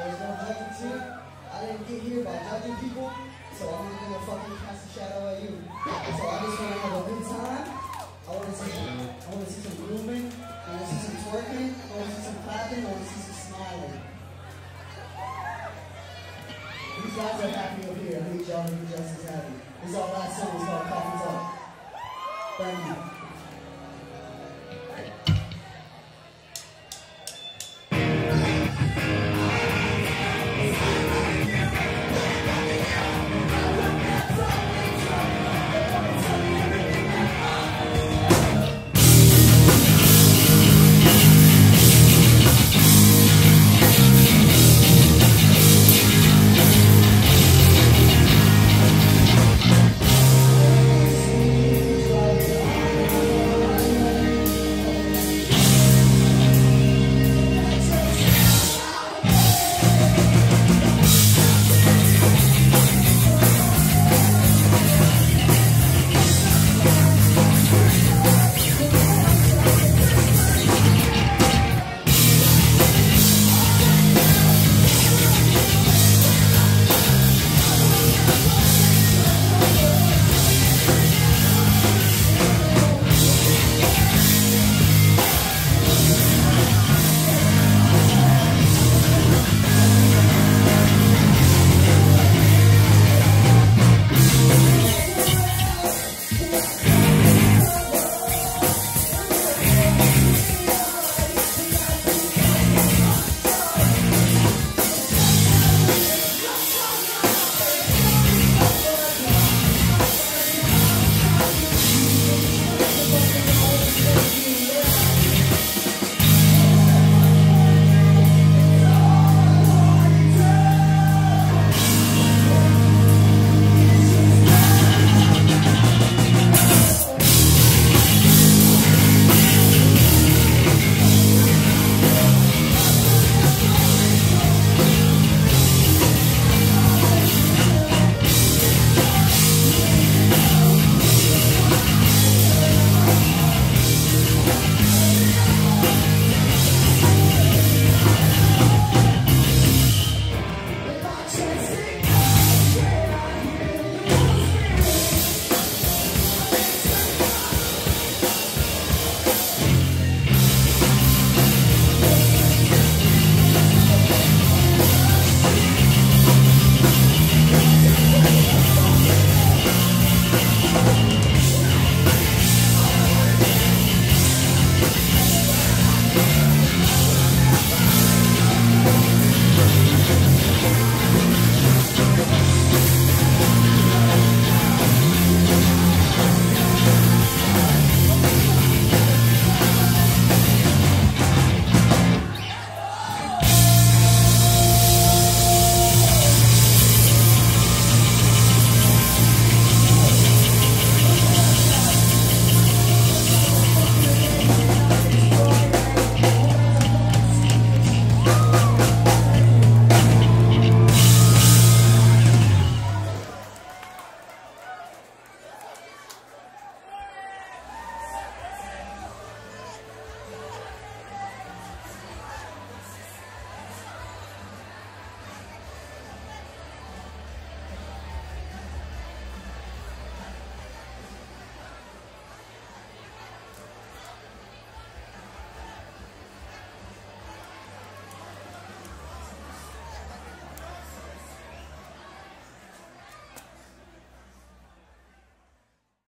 I didn't get here by judging people, so I'm not gonna fucking cast a shadow at you. So I just wanna have a good time. I wanna see, I wanna see some movement, I wanna see some twerking, I wanna see some clapping, I wanna see some smiling. These guys are happy up here. I need y'all to be just as happy. This is our last song. It's called Coffee Talk. Thank you.